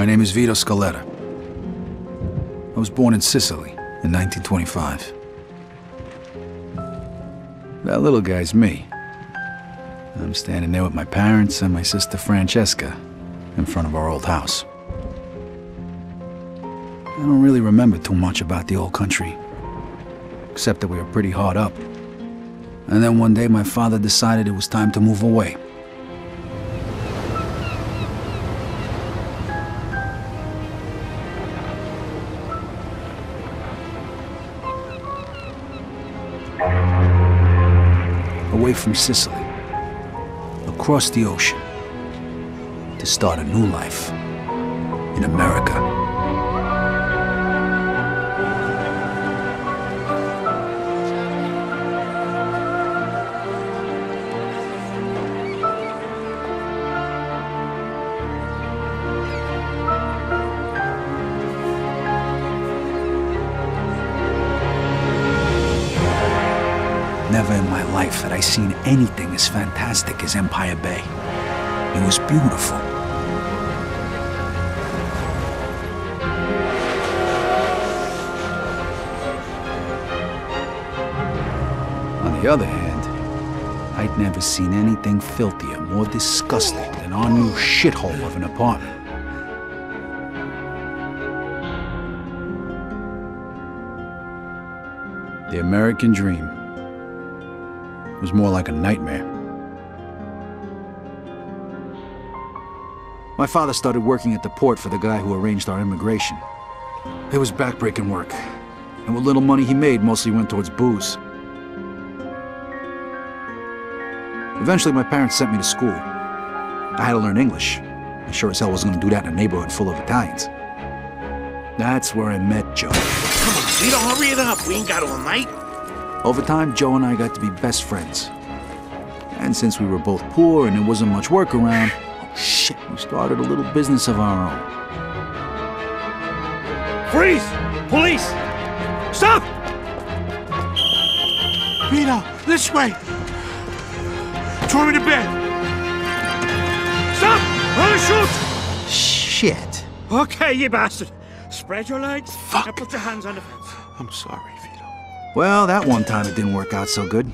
My name is Vito Scaletta. I was born in Sicily in 1925. That little guy's me. I'm standing there with my parents and my sister Francesca in front of our old house. I don't really remember too much about the old country, except that we were pretty hard up. And then one day my father decided it was time to move away. Away from Sicily, across the ocean, to start a new life in America. Life had I seen anything as fantastic as Empire Bay. It was beautiful. On the other hand, I'd never seen anything filthier, more disgusting than our new shithole of an apartment. The American dream was more like a nightmare. My father started working at the port for the guy who arranged our immigration. It was backbreaking work, and what little money he made mostly went towards booze. Eventually, my parents sent me to school. I had to learn English. I sure as hell wasn't gonna do that in a neighborhood full of Italians. That's where I met Joe. Come on, Vito, hurry it up. We ain't got all night. Over time, Joe and I got to be best friends. And since we were both poor and there wasn't much work around, oh shit, we started a little business of our own. Freeze! Police! Stop! Vito, this way! Throw me to bed! Stop! I'm shoot! Shit. Okay, you bastard. Spread your legs. Fuck. Now put your hands on the fence. I'm sorry. Well, that one time it didn't work out so good.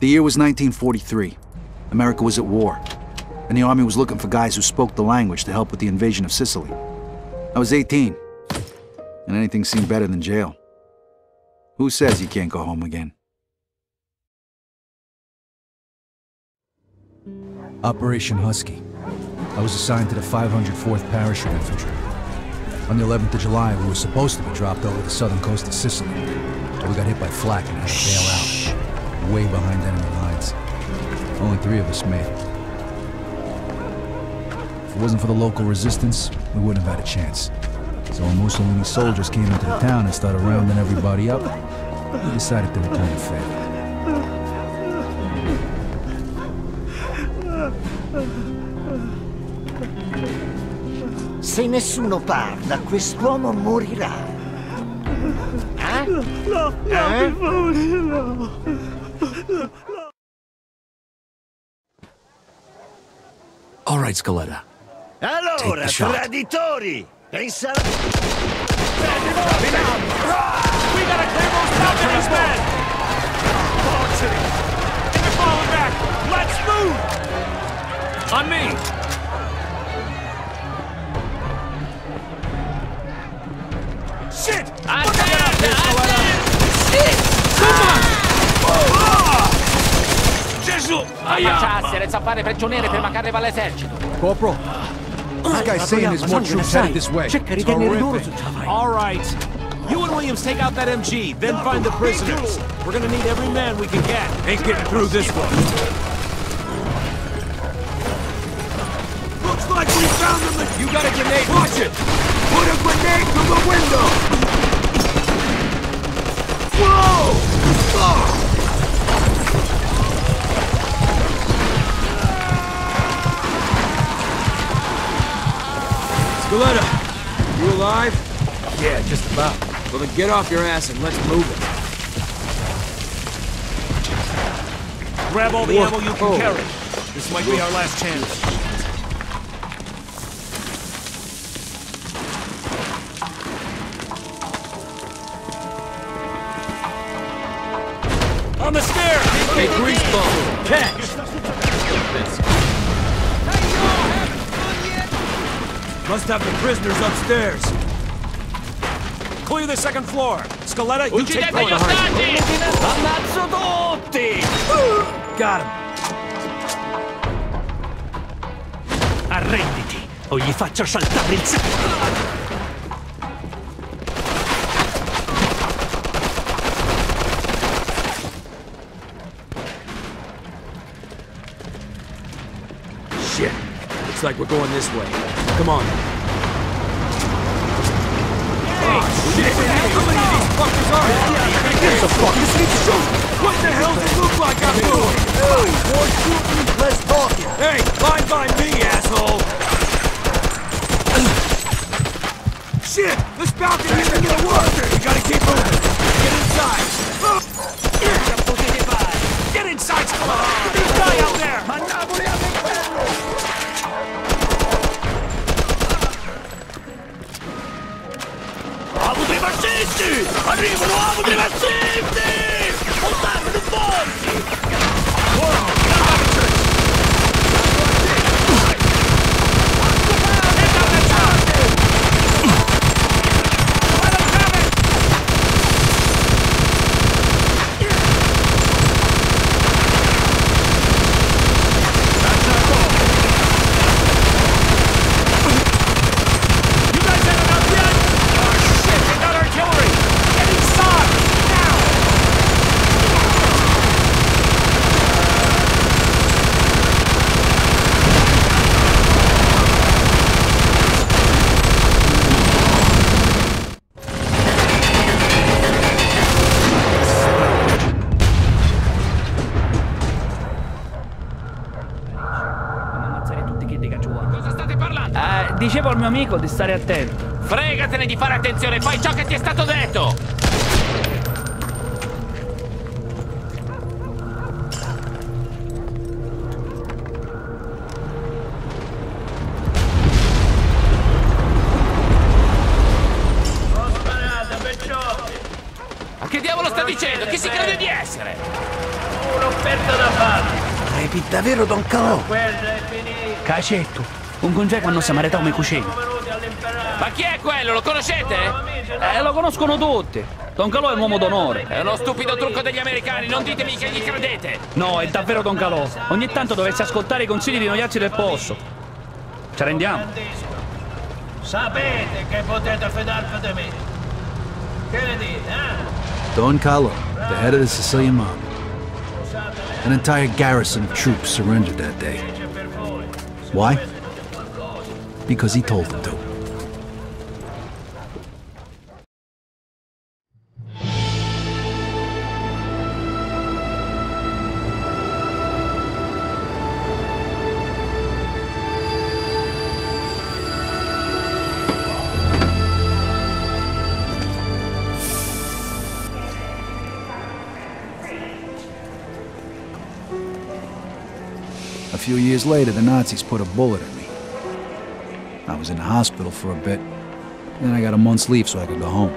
The year was 1943. America was at war, and the army was looking for guys who spoke the language to help with the invasion of Sicily. I was 18, and anything seemed better than jail. Who says you can't go home again? Operation Husky. I was assigned to the 504th Parachute Infantry. On the 11th of July, we were supposed to be dropped over the southern coast of Sicily, we got hit by flak and had to bail out, way behind enemy lines. Only three of us made it. If it wasn't for the local resistance, we wouldn't have had a chance. So when Mussolini soldiers came into the town and started rounding everybody up, we decided to return the favor. Se nessuno parla, quest'uomo morirà. Eh? No, Eh? All right, Scaletta. Allora, Take the shot. traditori! Pensa... We gotta clear those balconies, men! They're falling back! Let's move! On me! Shit! Gesù! Affacciarsi, le zampare prigioniere prima che arriva l'esercito. Corporal, this guy's saying there's more troops headed this way. Cerca di tenere duro sul All right. You and Williams take out that MG, then find the prisoners. We're gonna need every man we can get. Ain't getting through this one. Looks like we found them. You got a grenade. Watch it! alive? Yeah, just about. Well, then get off your ass and let's move it. Grab all the Whoa. ammo you can oh. carry. This might Whoa. be our last chance. On the stairs! Hey, grease ball! Catch! Must have the prisoners upstairs. Clear the second floor. Scaletta, you take point. Ammazzo tutti! Got him. Arrenditi o gli faccio saltare il sangue! Shit. Looks like we're going this way. Come on. What the hell does it look like I'm doing? More shooting, less talking. Hey, line by me, asshole! Shit! This balcony isn't gonna work! We gotta keep moving! Get inside! Get inside, Scaletta! Get this guy out there! Amo dei fascisti! Arrivano amo dei amico di stare attento. Fregatene di fare attenzione, fai ciò che ti è stato detto! Ma che diavolo sta dicendo? Chi si crede di essere? Repi davvero Don Calò? Cacetto, un congeco quando si marità come cucina. Ma chi è quello? Lo conoscete? Eh, lo conoscono tutti. Don Calò è un uomo d'onore. È uno stupido trucco degli americani, non ditemi che gli credete! No, è davvero Don Calò. Ogni tanto dovresti ascoltare i consigli di noiazzi del posto. Ci rendiamo? Sapete che potete fidarvi di me. Che ne dite, eh? Don Carlo, the head of the Sicilian mob. An entire garrison of troops surrendered that day. Why? Because he told them to. A few years later, the Nazis put a bullet in. I was in the hospital for a bit. Then I got a month's leave so I could go home.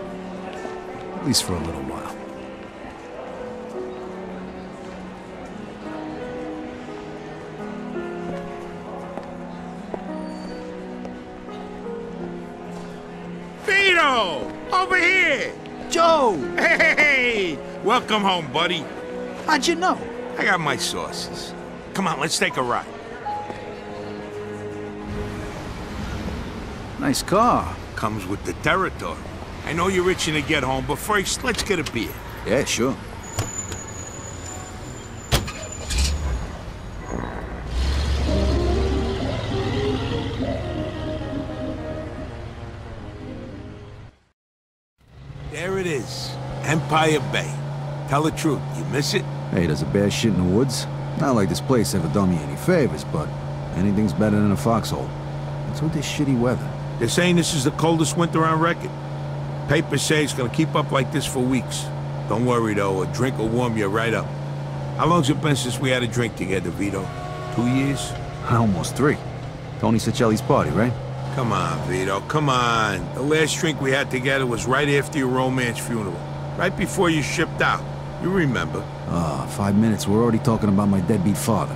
At least for a little while. Vito! Over here! Joe! Hey! Welcome home, buddy. How'd you know? I got my sources. Come on, let's take a ride. Nice car. Comes with the territory. I know you're itching to get home, but first, let's get a beer. Yeah, sure. There it is. Empire Bay. Tell the truth, you miss it? Hey, does a bear shit in the woods? Not like this place ever done me any favors, but anything's better than a foxhole. What's with this shitty weather? They're saying this is the coldest winter on record. Papers say it's gonna keep up like this for weeks. Don't worry though, a drink will warm you right up. How long's it been since we had a drink together, Vito? Two years? Almost three. Tony Sicelli's party, right? Come on, Vito, come on. The last drink we had together was right after your romance funeral. Right before you shipped out. You remember. Ah, five minutes. We're already talking about my deadbeat father.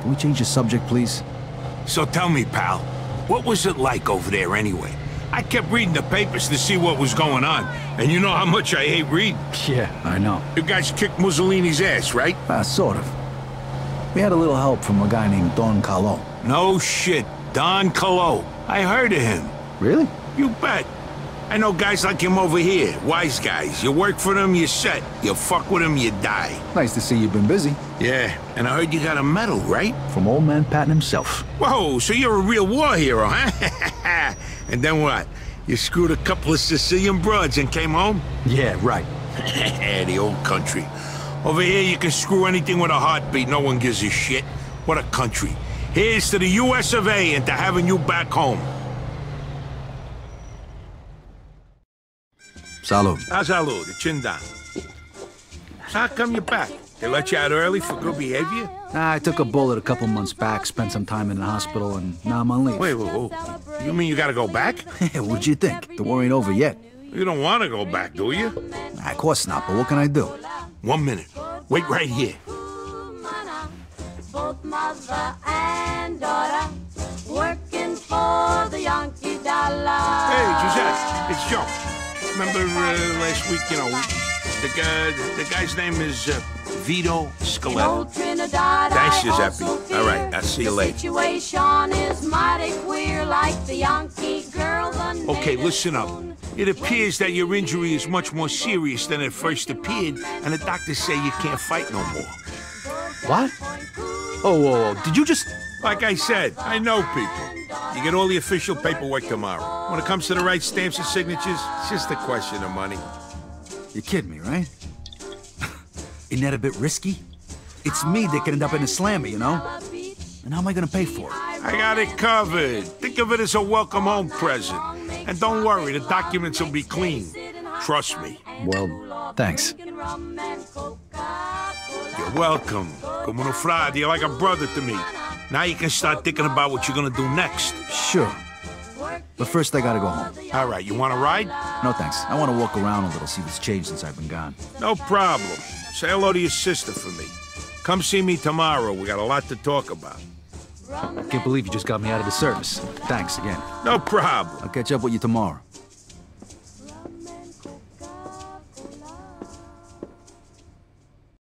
Can we change the subject, please? So tell me, pal, what was it like over there anyway? I kept reading the papers to see what was going on, and you know how much I hate reading. Yeah, I know. You guys kicked Mussolini's ass, right? Ah, sort of. We had a little help from a guy named Don Calò. No shit, Don Calò. I heard of him. Really? You bet. I know guys like him over here, wise guys. You work for them, you set. You fuck with them, you die. Nice to see you've been busy. Yeah, and I heard you got a medal, right? From old man Patton himself. Whoa, so you're a real war hero, huh? and then what? You screwed a couple of Sicilian broads and came home? Yeah, right. the old country. Over here, you can screw anything with a heartbeat. No one gives a shit. What a country. Here's to the U.S. of A. and to having you back home. Salud. Azalu, ah, the chin down. How ah, come you're back? They let you out early for good behavior? Nah, I took a bullet a couple months back, spent some time in the hospital, and now I'm on leave. Wait, wait, wait. You mean you gotta go back? What'd you think? The war ain't over yet. You don't want to go back, do you? Nah, of course not, but what can I do? One minute. Wait right here. Both mother and daughter working for the Yankee dollar. Hey, Giuseppe, it's Joe. Remember uh, last week, you know, the guy, the guy's name is uh, Vito In Scaletta. Trinidad, Thanks, Giuseppe. All right, I'll see you later. situation is mighty queer, like the Yankee girl. Okay, listen up. It appears that your injury is much more serious than it first appeared, and the doctors say you can't fight no more. What? Oh, whoa, whoa. Did you just... Like I said, I know people. You get all the official paperwork tomorrow. When it comes to the right stamps and signatures, it's just a question of money. You're kidding me, right? Isn't that a bit risky? It's me that could end up in a slammer, you know? And how am I gonna pay for it? I got it covered. Think of it as a welcome home present. And don't worry, the documents will be clean. Trust me. Well, thanks. You're welcome. Como no frade, you're like a brother to me. Now you can start thinking about what you're gonna do next. Sure. But first, I gotta go home. All right, you wanna ride? No thanks. I wanna walk around a little, see what's changed since I've been gone. No problem. Say hello to your sister for me. Come see me tomorrow. We got a lot to talk about. I can't believe you just got me out of the service. Thanks again. No problem. I'll catch up with you tomorrow.